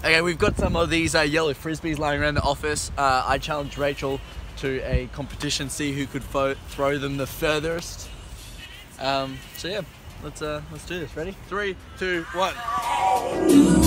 Okay, we've got some of these uh, yellow frisbees lying around the office. Uh, I challenged Rachel to a competition, see who could throw them the furthest. Um, so yeah, let's uh, let's do this. Ready? Three, two, one.